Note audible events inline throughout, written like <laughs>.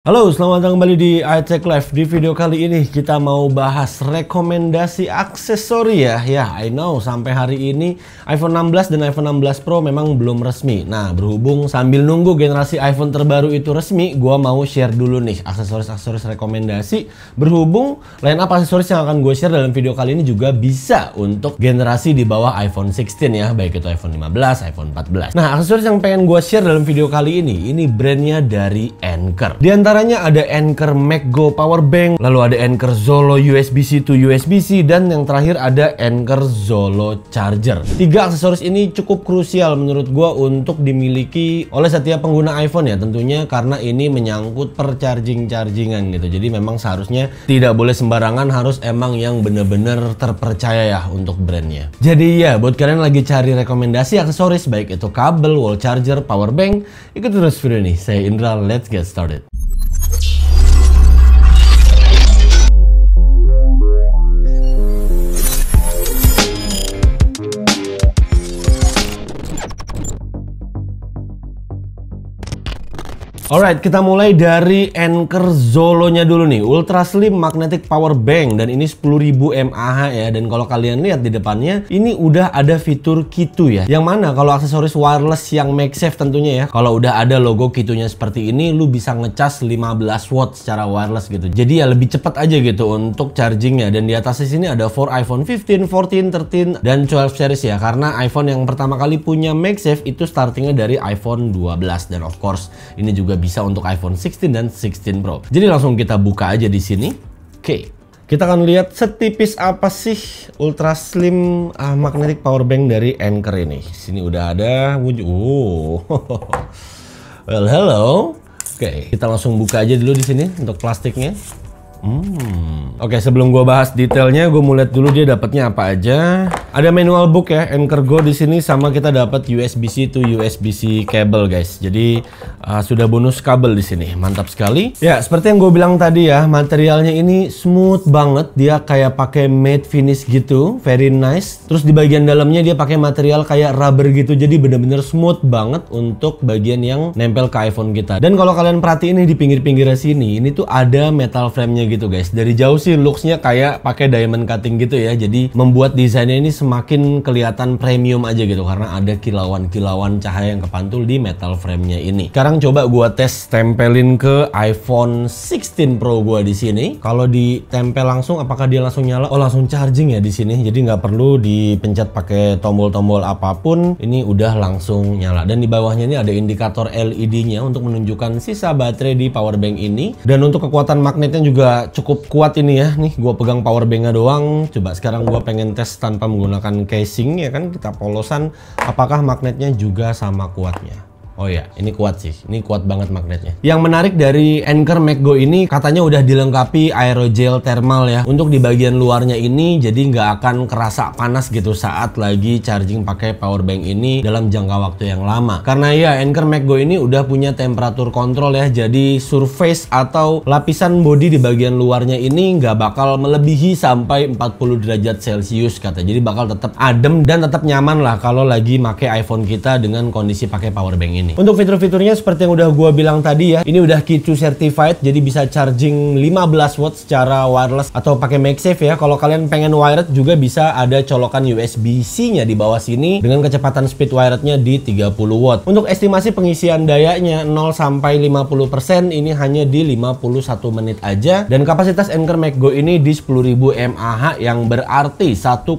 Halo, selamat datang kembali di iTech Live. Di video kali ini kita mau bahas rekomendasi aksesori ya. Ya, I know sampai hari ini iPhone 16 dan iPhone 16 Pro memang belum resmi. Nah, berhubung sambil nunggu generasi iPhone terbaru itu resmi, gua mau share dulu nih aksesoris-aksesoris rekomendasi. Berhubung line up aksesoris yang akan gue share dalam video kali ini juga bisa untuk generasi di bawah iPhone 16 ya, baik itu iPhone 15, iPhone 14. Nah, aksesoris yang pengen gue share dalam video kali ini, ini brandnya dari Anker. Di antara antaranya ada Anker MacGo Power Bank, lalu ada Anker Zolo USB-C to USB-C, dan yang terakhir ada Anker Zolo Charger. Tiga aksesoris ini cukup krusial menurut gue untuk dimiliki oleh setiap pengguna iPhone ya tentunya karena ini menyangkut per charging-chargingan gitu. Jadi memang seharusnya tidak boleh sembarangan harus emang yang bener-bener terpercaya ya untuk brandnya. Jadi ya buat kalian lagi cari rekomendasi aksesoris baik itu kabel, wall charger, power bank, ikut terus video ini. Saya Indra, let's get started. Alright, kita mulai dari Anker Zolo-nya dulu nih. Ultra Slim Magnetic Power Bank dan ini 10.000 mAh ya. Dan kalau kalian lihat di depannya, ini udah ada fitur Kitu ya. Yang mana kalau aksesoris wireless yang MagSafe tentunya ya. Kalau udah ada logo Kitunya seperti ini, lu bisa ngecas 15 watt secara wireless gitu. Jadi ya lebih cepat aja gitu untuk chargingnya. Dan di atas sini ada for iPhone 15, 14, 13, dan 12 series ya. Karena iPhone yang pertama kali punya MagSafe itu startingnya dari iPhone 12 dan of course ini juga bisa untuk iPhone 16 dan 16 Pro. Jadi langsung kita buka aja di sini. Oke. Kita akan lihat setipis apa sih ultra slim uh, magnetic power bank dari Anker ini. Sini udah ada wujud. Oh. <laughs> well, hello. Oke, kita langsung buka aja dulu di sini untuk plastiknya. Hmm. Oke, sebelum gue bahas detailnya, gue mau lihat dulu dia dapatnya apa aja. Ada manual book ya, Anchor Go di sini sama kita dapat USB-C to USB-C cable guys. Jadi uh, sudah bonus kabel di sini, mantap sekali. Ya, seperti yang gue bilang tadi ya, materialnya ini smooth banget. Dia kayak pakai matte finish gitu, very nice. Terus di bagian dalamnya dia pakai material kayak rubber gitu, jadi bener-bener smooth banget untuk bagian yang nempel ke iPhone kita. Dan kalau kalian perhatiin nih di pinggir-pinggirnya sini, ini tuh ada metal frame-nya gitu guys. Dari jauh sih looksnya kayak pakai diamond cutting gitu ya. Jadi membuat desainnya ini semakin kelihatan premium aja gitu karena ada kilauan-kilauan cahaya yang kepantul di metal frame-nya ini. Sekarang coba gua tes tempelin ke iPhone 16 Pro gua di sini. Kalau ditempel langsung apakah dia langsung nyala? Oh langsung charging ya di sini. Jadi nggak perlu dipencet pakai tombol-tombol apa pun. Ini udah langsung nyala. Dan di bawahnya ini ada indikator LED-nya untuk menunjukkan sisa baterai di power bank ini. Dan untuk kekuatan magnetnya juga cukup kuat ini ya. Nih gue pegang power banknya doang. Coba sekarang gue pengen tes tanpa menggunakan casing ya kan. Kita polosan apakah magnetnya juga sama kuatnya. Oh ya, ini kuat sih. Ini kuat banget magnetnya. Yang menarik dari Anker MacGo ini katanya udah dilengkapi aerogel thermal ya. Untuk di bagian luarnya ini jadi nggak akan kerasa panas gitu saat lagi charging pakai power bank ini dalam jangka waktu yang lama. Karena ya Anker MacGo ini udah punya temperatur kontrol ya. Jadi surface atau lapisan body di bagian luarnya ini nggak bakal melebihi sampai 40 derajat Celcius kata. Jadi bakal tetap adem dan tetap nyaman lah kalau lagi pakai iPhone kita dengan kondisi pakai power bank ini ini. Untuk fitur-fiturnya seperti yang udah gue bilang tadi ya, ini udah Qi2 certified jadi bisa charging 15 watt secara wireless atau pakai MagSafe ya. Kalau kalian pengen wired juga bisa ada colokan USB-C-nya di bawah sini dengan kecepatan speed wirednya di 30 watt. Untuk estimasi pengisian dayanya 0 sampai 50% ini hanya di 51 menit aja dan kapasitas Anker MacGo ini di 10.000 mAh yang berarti 1,8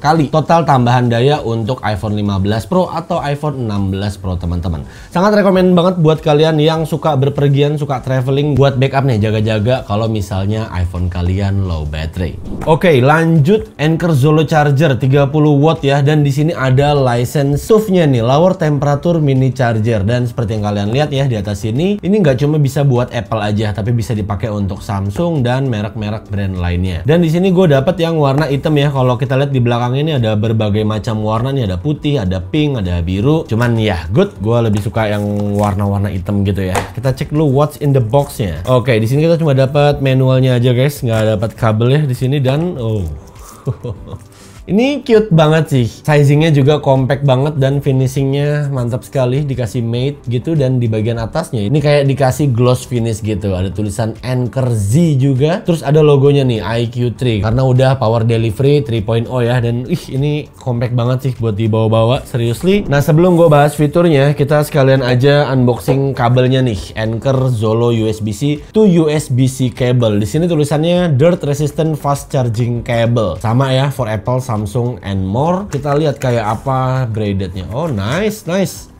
kali total tambahan daya untuk iPhone 15 Pro atau iPhone 16 Pro teman-teman. Sangat rekomend banget buat kalian yang suka berpergian, suka traveling buat backup nih, jaga-jaga kalau misalnya iPhone kalian low battery. Oke, lanjut Anker Zolo Charger 30 watt ya dan di sini ada license SUV-nya nih, lower temperature mini charger dan seperti yang kalian lihat ya di atas sini, ini nggak cuma bisa buat Apple aja tapi bisa dipakai untuk Samsung dan merek-merek brand lainnya. Dan di sini gue dapet yang warna hitam ya. Kalau kita lihat di belakang ini ada berbagai macam warna nih, ada putih, ada pink, ada biru. Cuman ya good. Gue lebih suka yang warna-warna hitam gitu ya. Kita cek dulu what's in the boxnya. Oke, di sini kita cuma dapat manualnya aja guys, nggak dapat kabel ya di sini dan oh. <laughs> Ini cute banget sih. Sizingnya juga compact banget dan finishingnya mantap sekali. Dikasih matte gitu dan di bagian atasnya ini kayak dikasih gloss finish gitu. Ada tulisan Anchor Z juga. Terus ada logonya nih IQ3 karena udah power delivery 3.0 ya dan ih ini compact banget sih buat dibawa-bawa seriously. Nah sebelum gue bahas fiturnya kita sekalian aja unboxing kabelnya nih Anchor Zolo USB-C to USB-C cable. Di sini tulisannya dirt resistant fast charging cable. Sama ya for Apple, Samsung, and more. Kita lihat kayak apa braidednya. Oh nice, nice.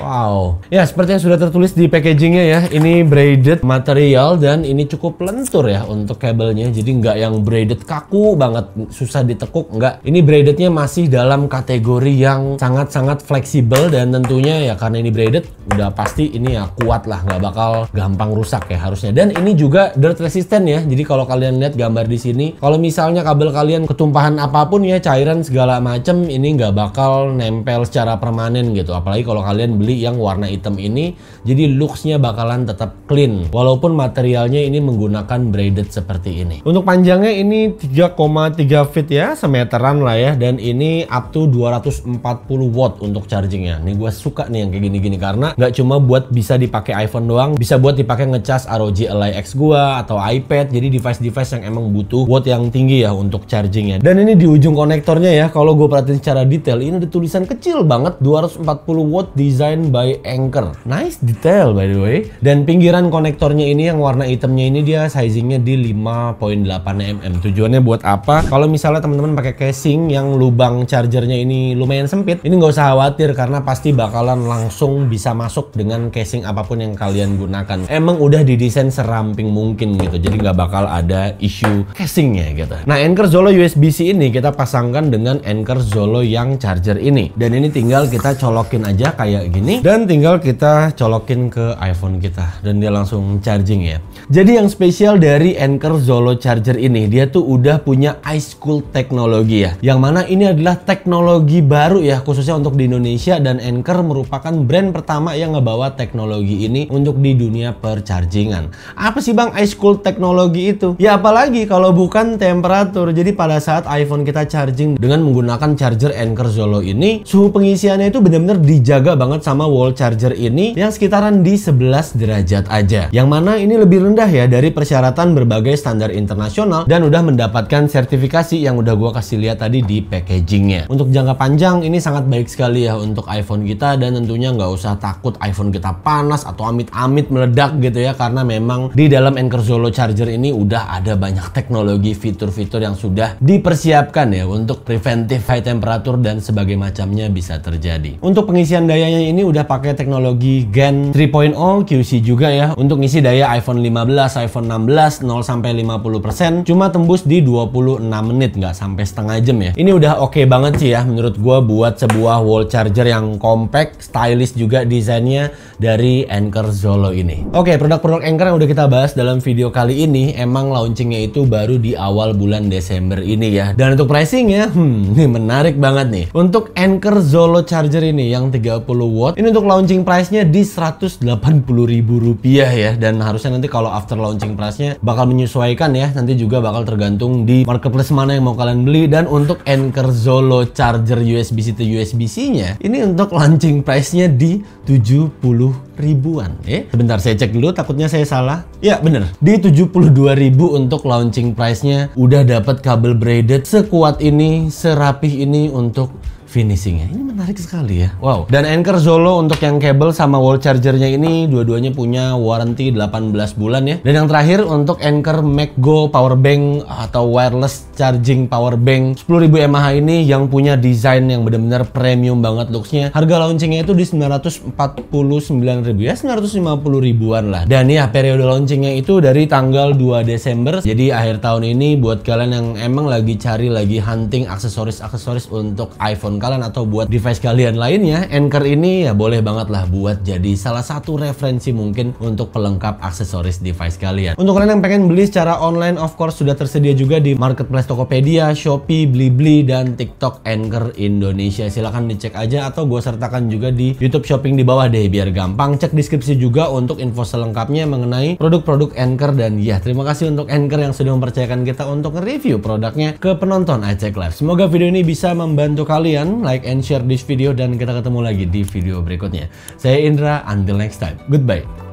Wow. Ya, seperti yang sudah tertulis di packagingnya ya, ini braided material dan ini cukup lentur ya untuk kabelnya. Jadi nggak yang braided kaku banget, susah ditekuk, nggak. Ini braidednya masih dalam kategori yang sangat-sangat fleksibel dan tentunya ya karena ini braided, udah pasti ini ya kuat lah, nggak bakal gampang rusak ya harusnya. Dan ini juga dirt resistant ya. Jadi kalau kalian lihat gambar di sini, kalau misalnya kabel kalian ketumpahan apa pun ya, cairan segala macem, ini nggak bakal nempel secara permanen gitu. Apalagi kalau kalian beli yang warna hitam ini jadi looksnya bakalan tetap clean. Walaupun materialnya ini menggunakan braided seperti ini. Untuk panjangnya ini 3,3 feet ya semeteran lah ya. Dan ini up to 240 watt untuk chargingnya. Nih gue suka nih yang kayak gini-gini. Karena nggak cuma buat bisa dipakai iPhone doang bisa buat dipakai ngecas ROG Ally X gua atau iPad. Jadi device-device yang emang butuh watt yang tinggi ya untuk chargingnya. Dan ini di ujung konektornya ya. Kalau gue perhatiin secara detail ini ada tulisan kecil banget 240 watt design design by Anchor. Nice detail by the way. Dan pinggiran konektornya ini yang warna hitamnya ini dia sizingnya di 5.8 mm. Tujuannya buat apa? Kalau misalnya teman-teman pakai casing yang lubang chargernya ini lumayan sempit, ini nggak usah khawatir karena pasti bakalan langsung bisa masuk dengan casing apa pun yang kalian gunakan. Emang udah didesain seramping mungkin gitu, jadi nggak bakal ada isu casingnya gitu. Nah, Anchor Zolo USB-C ini kita pasangkan dengan Anchor Zolo yang charger ini. Dan ini tinggal kita colokin aja kayak gini ini dan tinggal kita colokin ke iPhone kita dan dia langsung charging ya. Jadi yang spesial dari Anker Zolo Charger ini dia tuh udah punya ice cool teknologi ya. Yang mana ini adalah teknologi baru ya khususnya untuk di Indonesia dan Anker merupakan brand pertama yang ngebawa teknologi ini untuk di dunia perchargingan. Apa sih Bang ice cool teknologi itu? Ya apalagi kalau bukan temperatur. Jadi pada saat iPhone kita charging dengan menggunakan charger Anker Zolo ini, suhu pengisiannya itu benar-benar dijaga banget sama wall charger ini yang sekitaran di 11 derajat aja. Yang mana ini lebih rendah ya dari persyaratan berbagai standar internasional dan udah mendapatkan sertifikasi yang udah gua kasih lihat tadi di packagingnya. Untuk jangka panjang ini sangat baik sekali ya untuk iPhone kita dan tentunya nggak usah takut iPhone kita panas atau amit-amit meledak gitu ya karena memang di dalam Anker Zolo charger ini udah ada banyak teknologi fitur-fitur yang sudah dipersiapkan ya untuk preventive high temperature dan sebagai macamnya bisa terjadi. Untuk pengisian dayanya ini ini udah pakai teknologi Gen 3.0 QC juga ya untuk ngisi daya iPhone 15, iPhone 16 0 sampai 50% cuma tembus di 26 menit nggak sampai setengah jam ya. Ini udah oke okay banget sih ya menurut gua buat sebuah wall charger yang compact, stylish juga desainnya dari Anker Zolo ini. Oke, produk-produk Anker yang udah kita bahas dalam video kali ini emang launchingnya itu baru di awal bulan Desember ini ya. Dan untuk pricingnya, hmm, <laughs> ini menarik banget nih. Untuk Anker Zolo charger ini yang 30 watt ini untuk launching price-nya di ribu rupiah ya dan harusnya nanti kalau after launching price-nya bakal menyesuaikan ya. Nanti juga bakal tergantung di marketplace mana yang mau kalian beli dan untuk Anker Zolo charger USB-C to USB-C-nya ini untuk launching price-nya di 70 ribuan. Eh, sebentar saya cek dulu takutnya saya salah. Ya, bener. Di 72.000 untuk launching price-nya udah dapat kabel braided sekuat ini, serapih ini untuk finishingnya. Ini menarik sekali ya. Wow. Dan Anchor Zolo untuk yang kabel sama wall chargernya ini dua-duanya punya warranty 18 bulan ya. Dan yang terakhir untuk Anchor MacGo power bank atau wireless charging power bank 10.000 mAh ini yang punya desain yang benar-benar premium banget looksnya. Harga launchingnya itu di 949.000 ya 950 ribuan lah. Dan ya periode launchingnya itu dari tanggal 2 Desember. Jadi akhir tahun ini buat kalian yang emang lagi cari lagi hunting aksesoris-aksesoris untuk iPhone kalian atau buat device kalian lainnya, Anchor ini ya boleh banget lah buat jadi salah satu referensi mungkin untuk pelengkap aksesoris device kalian. Untuk kalian yang pengen beli secara online, of course sudah tersedia juga di marketplace Tokopedia, Shopee, Blibli, dan TikTok Anchor Indonesia. Silahkan dicek aja atau gue sertakan juga di YouTube Shopping di bawah deh biar gampang. Cek deskripsi juga untuk info selengkapnya mengenai produk-produk Anchor dan ya terima kasih untuk Anchor yang sudah mempercayakan kita untuk review produknya ke penonton iCheck Live. Semoga video ini bisa membantu kalian like and share this video dan kita ketemu lagi di video berikutnya. Saya Indra, until next time. Goodbye.